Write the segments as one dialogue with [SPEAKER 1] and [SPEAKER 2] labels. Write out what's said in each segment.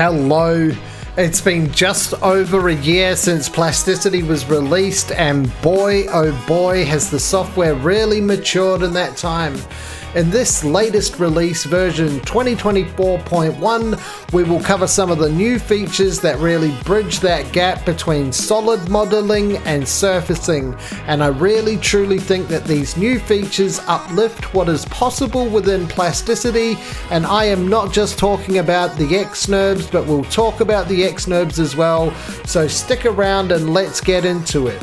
[SPEAKER 1] Hello. It's been just over a year since Plasticity was released, and boy oh boy, has the software really matured in that time. In this latest release, version 2024.1, we will cover some of the new features that really bridge that gap between solid modeling and surfacing. And I really truly think that these new features uplift what is possible within plasticity. And I am not just talking about the X-NURBS, but we'll talk about the X-NURBS as well. So stick around and let's get into it.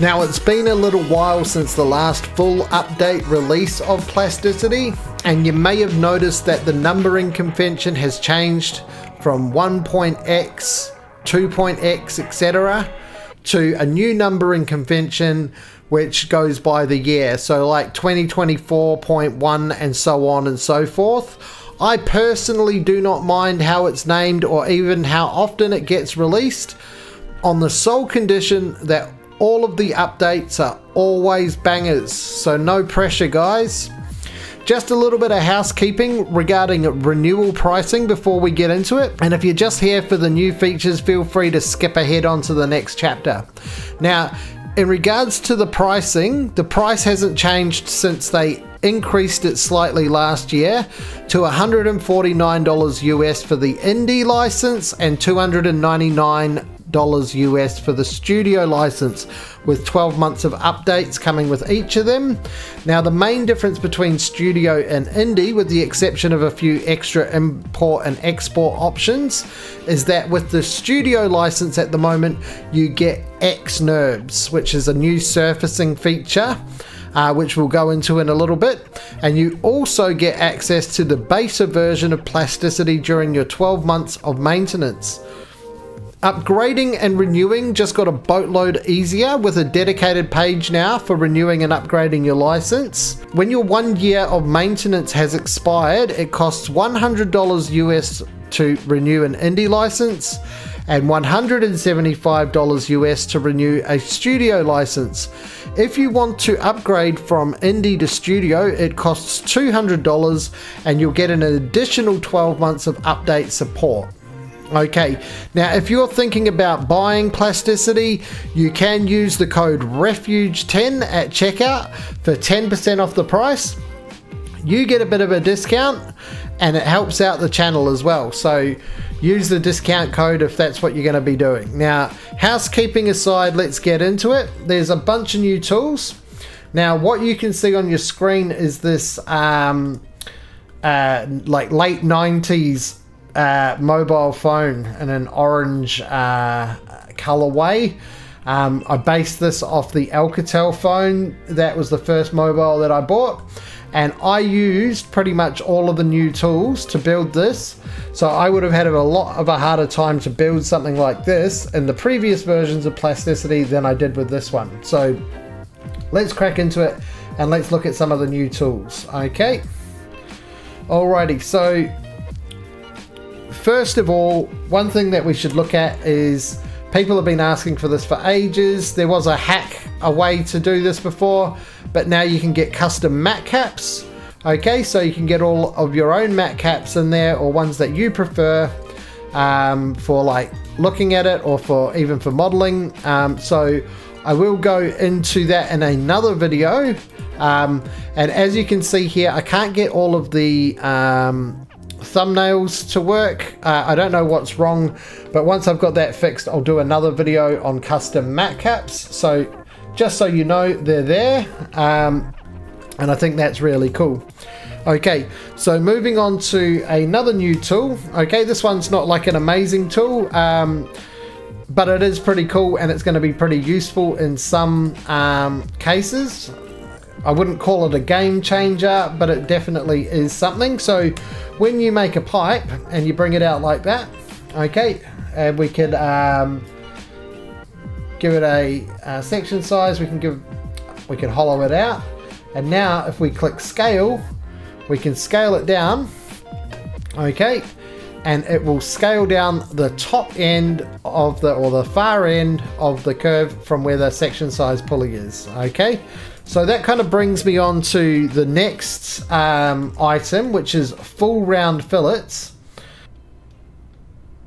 [SPEAKER 1] Now it's been a little while since the last full update release of Plasticity and you may have noticed that the numbering convention has changed from 1.x, 2.x etc to a new numbering convention which goes by the year so like 2024.1 and so on and so forth. I personally do not mind how it's named or even how often it gets released on the sole condition that all of the updates are always bangers, so no pressure, guys. Just a little bit of housekeeping regarding renewal pricing before we get into it. And if you're just here for the new features, feel free to skip ahead onto the next chapter. Now, in regards to the pricing, the price hasn't changed since they increased it slightly last year to $149 US for the indie license and $299 dollars US for the studio license with 12 months of updates coming with each of them. Now the main difference between studio and indie with the exception of a few extra import and export options is that with the studio license at the moment you get X-NURBS which is a new surfacing feature uh, which we'll go into in a little bit. And you also get access to the beta version of Plasticity during your 12 months of maintenance. Upgrading and renewing just got a boatload easier with a dedicated page now for renewing and upgrading your license. When your one year of maintenance has expired, it costs $100 US to renew an indie license and $175 US to renew a studio license. If you want to upgrade from indie to studio, it costs $200 and you'll get an additional 12 months of update support. Okay, now if you're thinking about buying plasticity, you can use the code REFUGE10 at checkout for 10% off the price. You get a bit of a discount and it helps out the channel as well. So use the discount code if that's what you're going to be doing. Now, housekeeping aside, let's get into it. There's a bunch of new tools. Now, what you can see on your screen is this um, uh, like late 90s uh, mobile phone in an orange uh, colorway. Um, I based this off the Alcatel phone. That was the first mobile that I bought. And I used pretty much all of the new tools to build this. So I would have had a lot of a harder time to build something like this in the previous versions of Plasticity than I did with this one. So let's crack into it and let's look at some of the new tools. Okay. Alrighty, so first of all, one thing that we should look at is people have been asking for this for ages. There was a hack, a way to do this before, but now you can get custom matcaps. Okay, so you can get all of your own matcaps in there or ones that you prefer um, for like looking at it or for even for modeling. Um, so I will go into that in another video. Um, and as you can see here, I can't get all of the um, thumbnails to work. Uh, I don't know what's wrong, but once I've got that fixed, I'll do another video on custom matcaps. So just so you know, they're there. Um, and I think that's really cool. Okay, so moving on to another new tool. Okay, this one's not like an amazing tool, um, but it is pretty cool and it's going to be pretty useful in some um, cases. I wouldn't call it a game changer, but it definitely is something. So when you make a pipe and you bring it out like that, okay, and we can um, give it a, a section size, we can give, we can hollow it out. And now if we click scale, we can scale it down, okay, and it will scale down the top end of the, or the far end of the curve from where the section size pulley is, okay. So that kind of brings me on to the next um, item, which is full round fillets.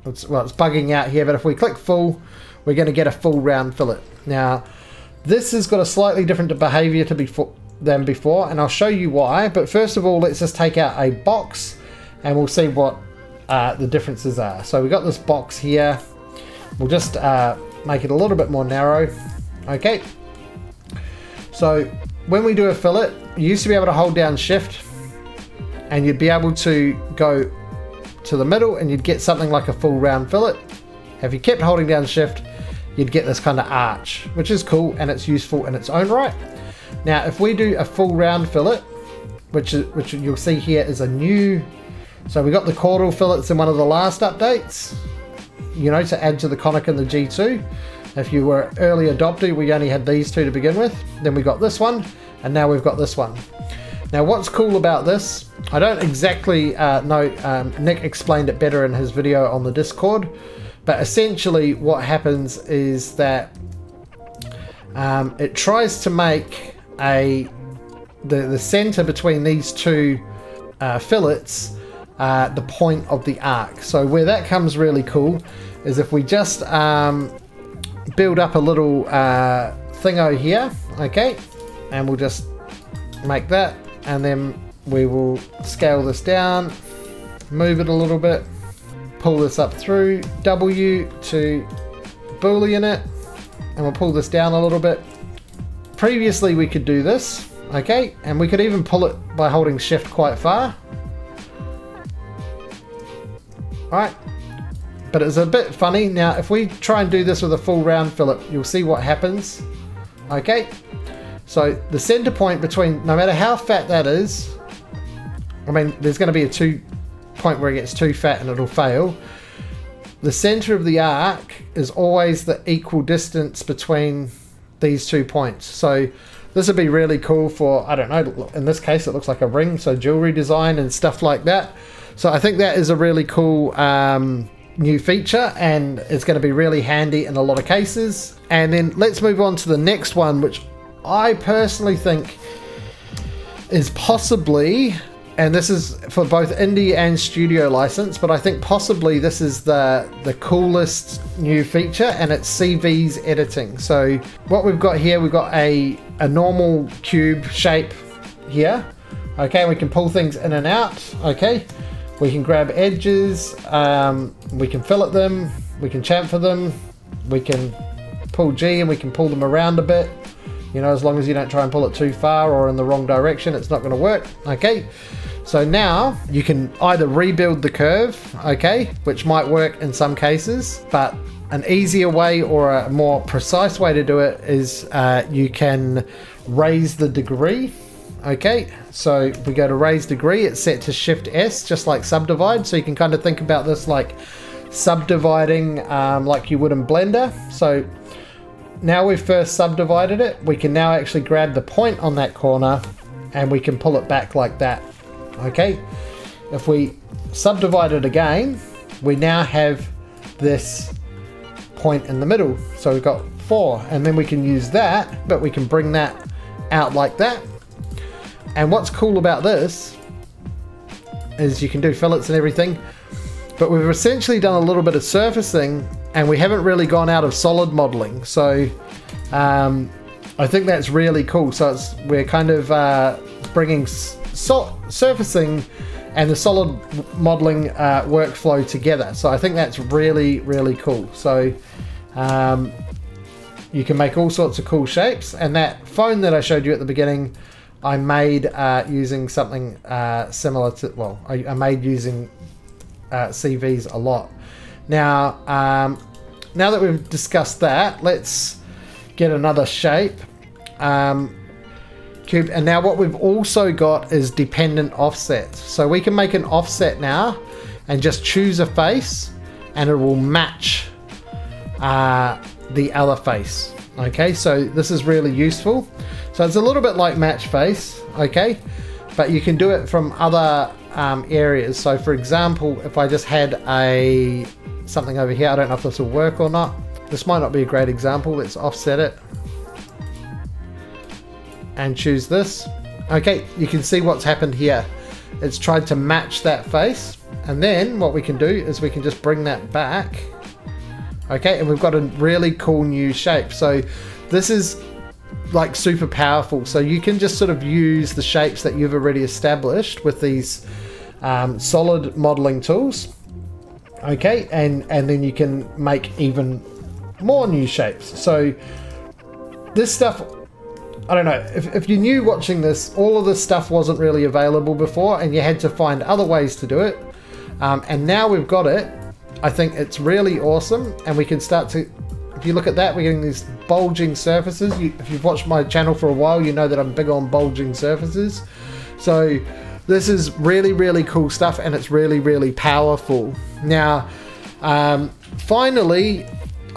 [SPEAKER 1] it's, well, it's bugging out here, but if we click full, we're going to get a full round fillet. Now, this has got a slightly different behavior to before than before, and I'll show you why. But first of all, let's just take out a box, and we'll see what uh, the differences are. So we got this box here. We'll just uh, make it a little bit more narrow. Okay. So when we do a fillet, you used to be able to hold down shift and you'd be able to go to the middle and you'd get something like a full round fillet. If you kept holding down shift, you'd get this kind of arch, which is cool and it's useful in its own right. Now, if we do a full round fillet, which is, which you'll see here is a new, so we got the chordal fillets in one of the last updates, you know, to add to the Conic and the G2. If you were early adopter, we only had these two to begin with. Then we got this one, and now we've got this one. Now, what's cool about this, I don't exactly uh, know, um, Nick explained it better in his video on the Discord, but essentially what happens is that um, it tries to make a the, the center between these two uh, fillets uh, the point of the arc. So where that comes really cool is if we just um, build up a little uh, thingo here, okay, and we'll just make that, and then we will scale this down, move it a little bit, pull this up through W to boolean it, and we'll pull this down a little bit. Previously we could do this, okay, and we could even pull it by holding shift quite far. Alright, but it's a bit funny. Now, if we try and do this with a full round fillet, you'll see what happens. Okay, so the center point between, no matter how fat that is, I mean, there's going to be a two point where it gets too fat and it'll fail. The center of the arc is always the equal distance between these two points. So this would be really cool for, I don't know, in this case it looks like a ring, so jewelry design and stuff like that. So I think that is a really cool um, new feature and it's going to be really handy in a lot of cases. And then let's move on to the next one, which I personally think is possibly, and this is for both indie and studio license, but I think possibly this is the, the coolest new feature and it's CV's editing. So what we've got here, we've got a, a normal cube shape here. Okay, we can pull things in and out. Okay, we can grab edges, um, we can fillet them, we can chamfer them, we can pull G and we can pull them around a bit. You know, as long as you don't try and pull it too far or in the wrong direction, it's not going to work. Okay, so now you can either rebuild the curve, okay, which might work in some cases, but an easier way or a more precise way to do it is uh, you can raise the degree Okay, so we go to raise degree, it's set to shift S, just like subdivide. So you can kind of think about this like subdividing um, like you would in Blender. So now we've first subdivided it, we can now actually grab the point on that corner and we can pull it back like that. Okay, if we subdivide it again, we now have this point in the middle. So we've got four and then we can use that, but we can bring that out like that and what's cool about this is you can do fillets and everything, but we've essentially done a little bit of surfacing and we haven't really gone out of solid modeling. So um, I think that's really cool. So we're kind of uh, bringing so surfacing and the solid modeling uh, workflow together. So I think that's really, really cool. So um, you can make all sorts of cool shapes. And that phone that I showed you at the beginning, I made uh, using something uh, similar to, well, I, I made using uh, CVs a lot. Now, um, now that we've discussed that, let's get another shape. Um, cube, and now what we've also got is dependent offsets. So we can make an offset now and just choose a face and it will match uh, the other face. Okay, so this is really useful. So it's a little bit like match face, okay? But you can do it from other um, areas. So for example, if I just had a something over here, I don't know if this will work or not. This might not be a great example. Let's offset it and choose this. Okay, you can see what's happened here. It's tried to match that face. And then what we can do is we can just bring that back. Okay, and we've got a really cool new shape. So this is like super powerful. So you can just sort of use the shapes that you've already established with these um, solid modeling tools. Okay, and, and then you can make even more new shapes. So this stuff, I don't know, if, if you knew watching this, all of this stuff wasn't really available before and you had to find other ways to do it. Um, and now we've got it. I think it's really awesome and we can start to if you look at that, we're getting these bulging surfaces. You, if you've watched my channel for a while, you know that I'm big on bulging surfaces. So this is really, really cool stuff and it's really, really powerful. Now, um, finally,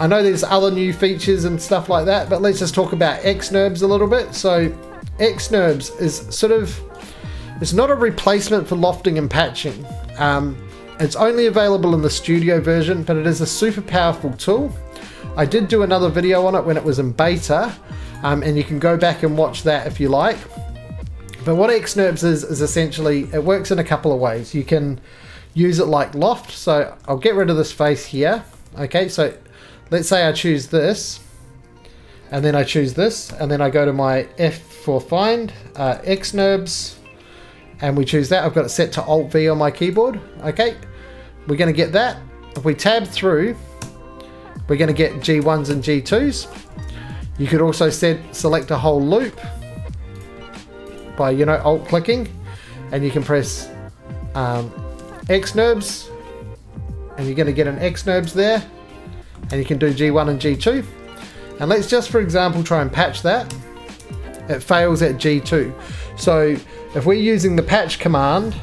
[SPEAKER 1] I know there's other new features and stuff like that, but let's just talk about X-NURBS a little bit. So X-NURBS is sort of, it's not a replacement for lofting and patching. Um, it's only available in the studio version, but it is a super powerful tool. I did do another video on it when it was in beta, um, and you can go back and watch that if you like. But what X-NURBS is, is essentially, it works in a couple of ways. You can use it like loft, so I'll get rid of this face here. Okay, so let's say I choose this, and then I choose this, and then I go to my F for find, uh, X-NURBS, and we choose that. I've got it set to Alt V on my keyboard. Okay, we're going to get that. If we tab through, we're going to get G1s and G2s. You could also set, select a whole loop by, you know, alt clicking and you can press um, X-NURBS and you're going to get an X X-NURBS there and you can do G1 and G2. And let's just, for example, try and patch that. It fails at G2. So if we're using the patch command,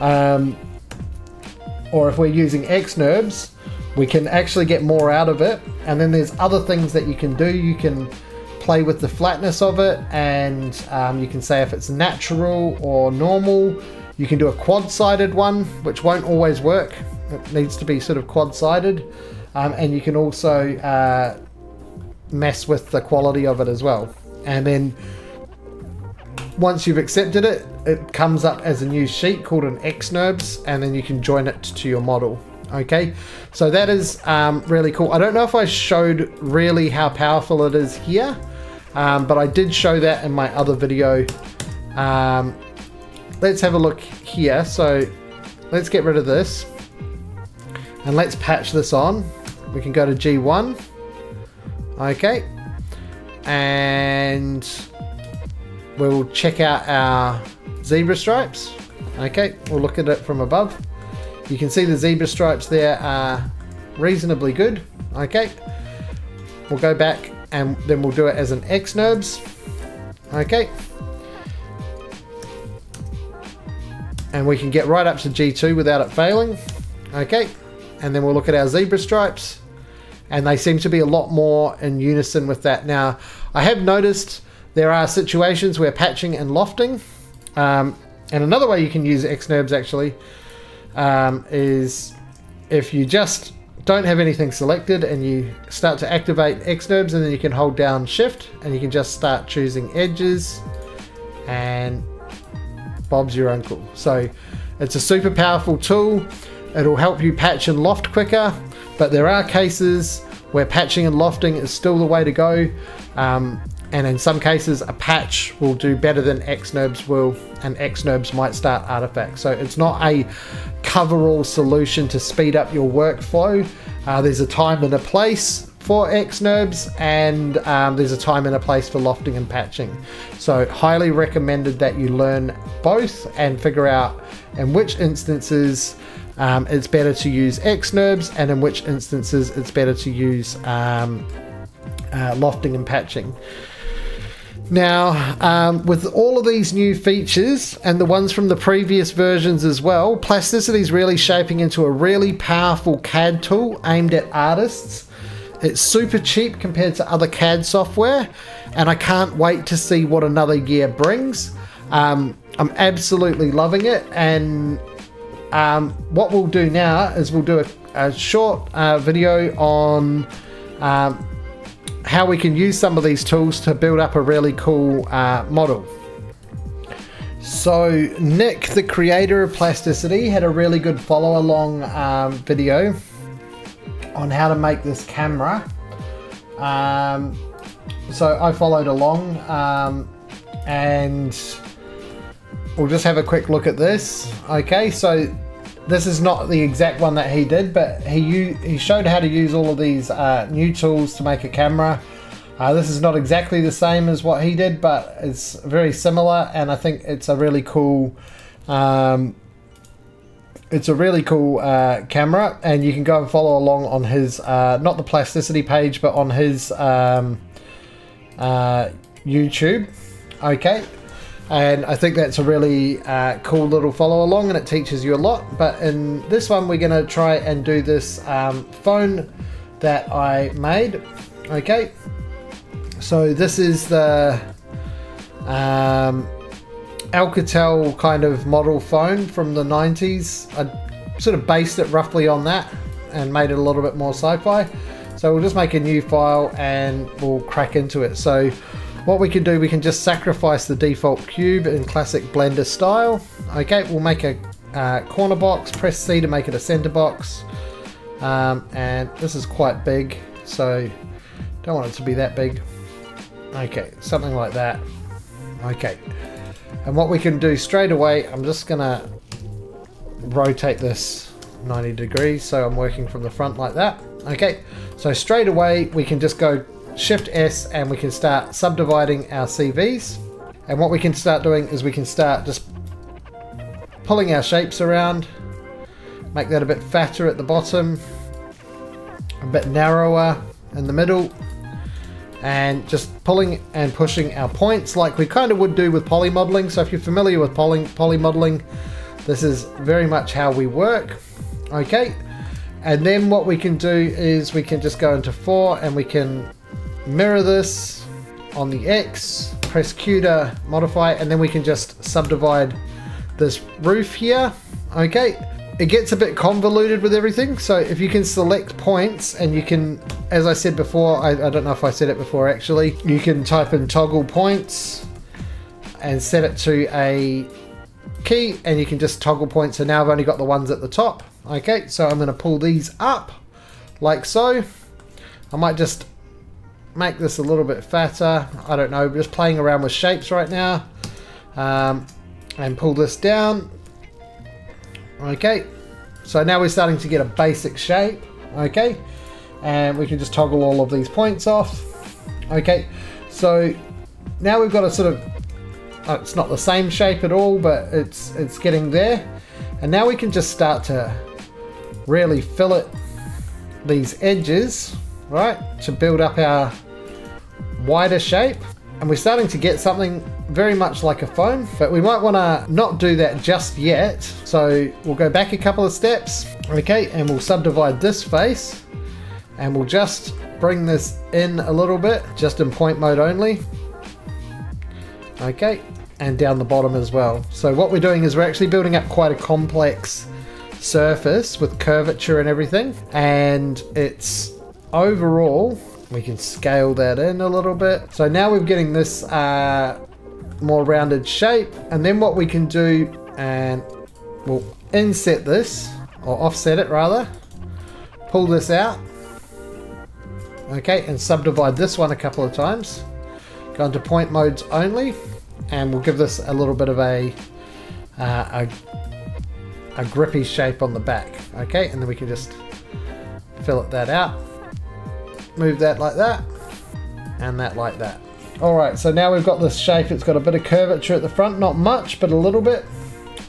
[SPEAKER 1] um, or if we're using X X-NURBS, we can actually get more out of it. And then there's other things that you can do. You can play with the flatness of it and um, you can say if it's natural or normal. You can do a quad-sided one, which won't always work. It needs to be sort of quad-sided. Um, and you can also uh, mess with the quality of it as well. And then once you've accepted it, it comes up as a new sheet called an X-NURBS, and then you can join it to your model. Okay, so that is um, really cool. I don't know if I showed really how powerful it is here, um, but I did show that in my other video. Um, let's have a look here. So let's get rid of this and let's patch this on. We can go to G1. Okay, and we'll check out our zebra stripes. Okay, we'll look at it from above. You can see the zebra stripes there are reasonably good. Okay, we'll go back and then we'll do it as an X-NURBS. Okay. And we can get right up to G2 without it failing. Okay, and then we'll look at our zebra stripes and they seem to be a lot more in unison with that. Now, I have noticed there are situations where patching and lofting, um, and another way you can use X-NURBS actually, um, is if you just don't have anything selected and you start to activate X-NURBS and then you can hold down shift and you can just start choosing edges and Bob's your uncle. So it's a super powerful tool. It'll help you patch and loft quicker, but there are cases where patching and lofting is still the way to go. Um, and in some cases a patch will do better than X-NURBS will and X-NURBS might start artifacts. So it's not a cover-all solution to speed up your workflow. Uh, there's a time and a place for X-NURBS and um, there's a time and a place for lofting and patching. So highly recommended that you learn both and figure out in which instances um, it's better to use X-NURBS and in which instances it's better to use um, uh, lofting and patching. Now, um, with all of these new features and the ones from the previous versions as well, Plasticity is really shaping into a really powerful CAD tool aimed at artists. It's super cheap compared to other CAD software, and I can't wait to see what another year brings. Um, I'm absolutely loving it, and um, what we'll do now is we'll do a, a short uh, video on um, how we can use some of these tools to build up a really cool uh, model. So, Nick, the creator of Plasticity, had a really good follow along um, video on how to make this camera. Um, so, I followed along um, and we'll just have a quick look at this. Okay, so this is not the exact one that he did, but he, he showed how to use all of these uh, new tools to make a camera. Uh, this is not exactly the same as what he did, but it's very similar, and I think it's a really cool. Um, it's a really cool uh, camera, and you can go and follow along on his uh, not the plasticity page, but on his um, uh, YouTube. Okay, and I think that's a really uh, cool little follow along, and it teaches you a lot. But in this one, we're going to try and do this um, phone that I made. Okay, so this is the um, Alcatel kind of model phone from the 90s. I sort of based it roughly on that and made it a little bit more sci-fi. So we'll just make a new file and we'll crack into it. So what we can do, we can just sacrifice the default cube in classic Blender style. Okay, we'll make a uh, corner box, press C to make it a center box. Um, and this is quite big, so don't want it to be that big. Okay, something like that. Okay. And what we can do straight away, I'm just to rotate this 90 degrees so I'm working from the front like that. Okay, so straight away we can just go Shift S and we can start subdividing our CVs. And what we can start doing is we can start just pulling our shapes around, make that a bit fatter at the bottom, a bit narrower in the middle, and just pulling and pushing our points like we kind of would do with poly modeling. So if you're familiar with poly, poly modeling, this is very much how we work. Okay, and then what we can do is we can just go into 4 and we can mirror this on the X, press Q to modify, and then we can just subdivide this roof here. Okay, it gets a bit convoluted with everything. So if you can select points and you can, as I said before, I, I, don't know if I said it before actually, you can type in toggle points and set it to a key and you can just toggle points. So now I've only got the ones at the top. Okay, so I'm going to pull these up like so. I might just make this a little bit fatter. I don't know, just playing around with shapes right now. Um, and pull this down Okay, so now we're starting to get a basic shape. Okay, and we can just toggle all of these points off. Okay, so now we've got a sort of, uh, it's not the same shape at all, but it's, it's getting there. And now we can just start to really fillet these edges, right, to build up our wider shape. And we're starting to get something very much like a phone, but we might want to not do that just yet. So we'll go back a couple of steps, okay, and we'll subdivide this face and we'll just bring this in a little bit, just in point mode only. Okay, and down the bottom as well. So what we're doing is we're actually building up quite a complex surface with curvature and everything. And it's overall, we can scale that in a little bit. So now we're getting this uh, more rounded shape. And then what we can do, and we'll inset this, or offset it rather, pull this out, okay, and subdivide this one a couple of times. Go into point modes only, and we'll give this a little bit of a, uh, a, a grippy shape on the back, okay, and then we can just fillet that out, move that like that, and that like that. Alright, so now we've got this shape. It's got a bit of curvature at the front, not much, but a little bit.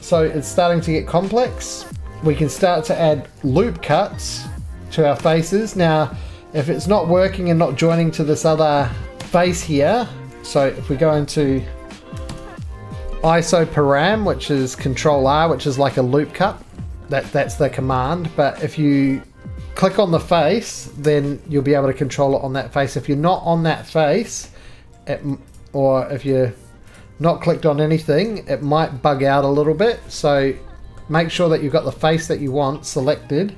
[SPEAKER 1] So it's starting to get complex. We can start to add loop cuts to our faces. Now, if it's not working and not joining to this other face here, so if we go into ISO param, which is control R, which is like a loop cut, that, that's the command. But if you click on the face, then you'll be able to control it on that face. If you're not on that face, it, or if you're not clicked on anything, it might bug out a little bit. So make sure that you've got the face that you want selected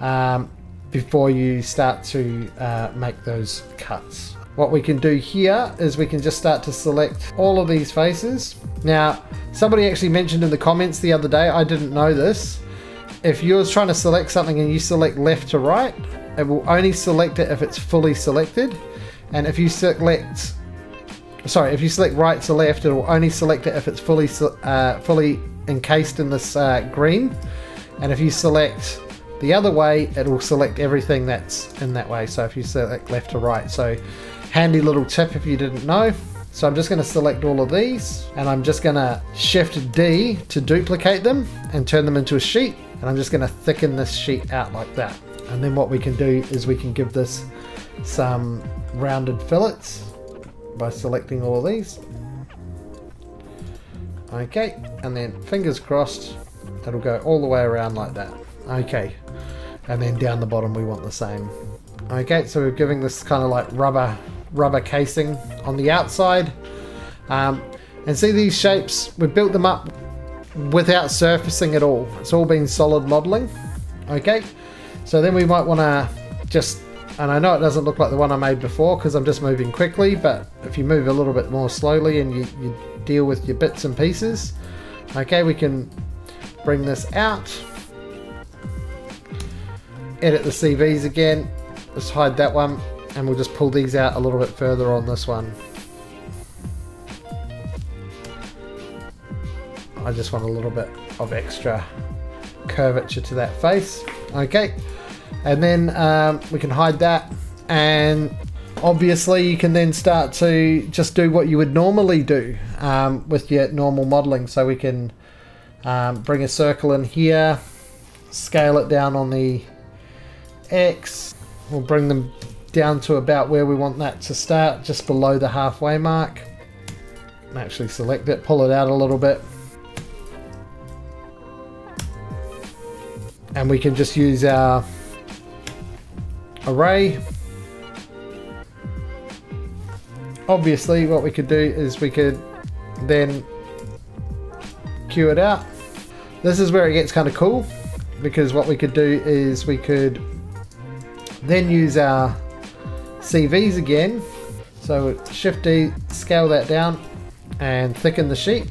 [SPEAKER 1] um, before you start to uh, make those cuts. what we can do here is we can just start to select all of these faces. Now, somebody actually mentioned in the comments the other day, I didn't know this. If you're trying to select something and you select left to right, it will only select it if it's fully selected. And if you select, sorry, if you select right to left, it will only select it if it's fully, uh, fully encased in this uh, green. And if you select the other way, it will select everything that's in that way. So if you select left to right. So handy little tip if you didn't know. So I'm just going to select all of these and I'm just going to shift D to duplicate them and turn them into a sheet. And I'm just going to thicken this sheet out like that. And then what we can do is we can give this some rounded fillets by selecting all of these. Okay, and then fingers crossed, it'll go all the way around like that. Okay, and then down the bottom we want the same. Okay, so we're giving this kind of like rubber rubber casing on the outside. Um, and see these shapes, we built them up without surfacing at all. It's all been solid modeling. Okay, so then we might want to just, and I know it doesn't look like the one I made before because I'm just moving quickly, but if you move a little bit more slowly and you, you deal with your bits and pieces, okay, we can bring this out edit the CVs again. Let's hide that one and we'll just pull these out a little bit further on this one. I just want a little bit of extra curvature to that face. Okay, and then um, we can hide that and obviously you can then start to just do what you would normally do um, with your normal modeling. So we can um, bring a circle in here, scale it down on the X. We'll bring them down to about where we want that to start, just below the halfway mark. Actually select it, pull it out a little bit. And we can just use our array. Obviously what we could do is we could then queue it out. This is where it gets kind of cool because what we could do is we could then use our CVs again. So Shift D, scale that down and thicken the sheet.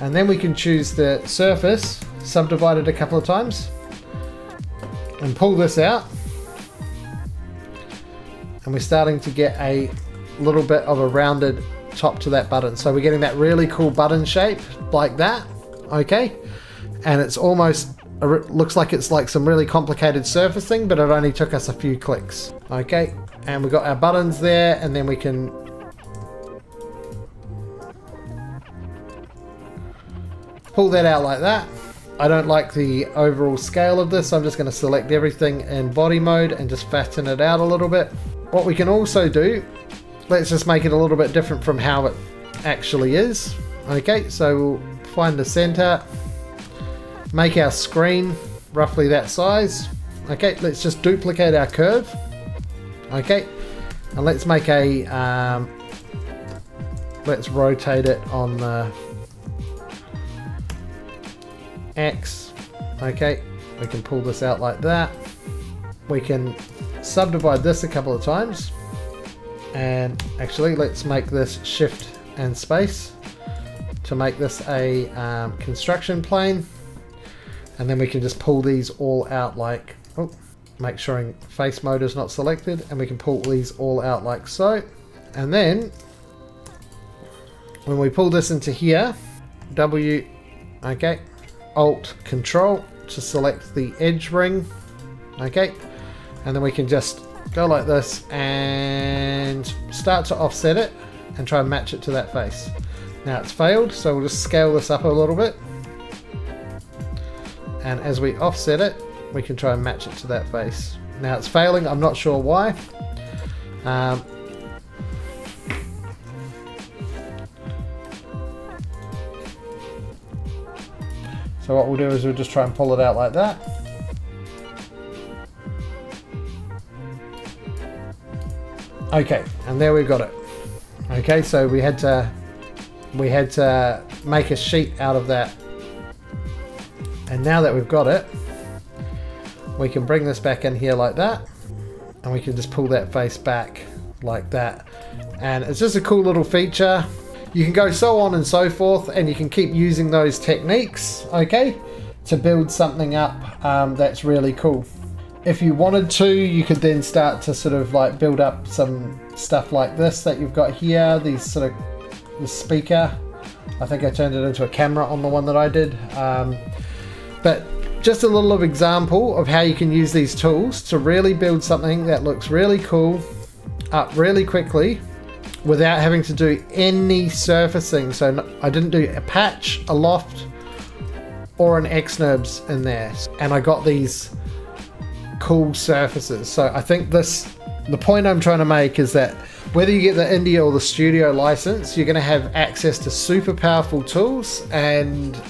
[SPEAKER 1] And then we can choose the surface, subdivide it a couple of times and pull this out. And we're starting to get a little bit of a rounded top to that button. So we're getting that really cool button shape like that. Okay. And it's almost it looks like it's like some really complicated surfacing, but it only took us a few clicks. Okay, and we've got our buttons there, and then we can pull that out like that. I don't like the overall scale of this, I'm just going to select everything in body mode and just fatten it out a little bit. What we can also do, let's just make it a little bit different from how it actually is. Okay, so we'll find the center, make our screen roughly that size. Okay, let's just duplicate our curve. Okay, and let's make a, um, let's rotate it on the X. Okay, we can pull this out like that. We can subdivide this a couple of times. And actually, let's make this shift and space to make this a um, construction plane and then we can just pull these all out like oh make sure face mode is not selected and we can pull these all out like so and then when we pull this into here W okay alt control to select the edge ring. Okay. And then we can just go like this and start to offset it and try and match it to that face. Now it's failed so we'll just scale this up a little bit. And as we offset it we can try and match it to that face. Now it's failing, I'm not sure why. Um, so what we'll do is we'll just try and pull it out like that. Okay, and there we've got it. Okay, so we had to we had to make a sheet out of that and now that we've got it, we can bring this back in here like that. And we can just pull that face back like that. And it's just a cool little feature. You can go so on and so forth, and you can keep using those techniques, okay, to build something up um, that's really cool. If you wanted to, you could then start to sort of like build up some stuff like this that you've got here, these sort of the speaker. I think I turned it into a camera on the one that I did. Um, but just a little of example of how you can use these tools to really build something that looks really cool up really quickly without having to do any surfacing. So I didn't do a patch, a loft, or an X-NURBS in there. And I got these cool surfaces. So I think this, the point I'm trying to make is that whether you get the indie or the Studio license, you're going to have access to super powerful tools and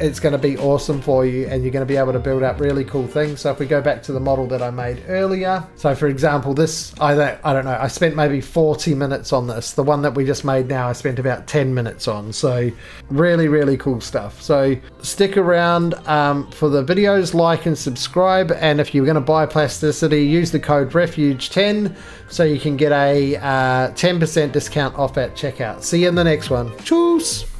[SPEAKER 1] it's going to be awesome for you and you're going to be able to build up really cool things. So if we go back to the model that I made earlier, so for example, this, I I don't know, I spent maybe 40 minutes on this. The one that we just made now, I spent about 10 minutes on. So really, really cool stuff. So stick around um, for the videos, like and subscribe. And if you're going to buy plasticity, use the code REFUGE10 so you can get a uh, 10% discount off at checkout. See you in the next one. Cheers!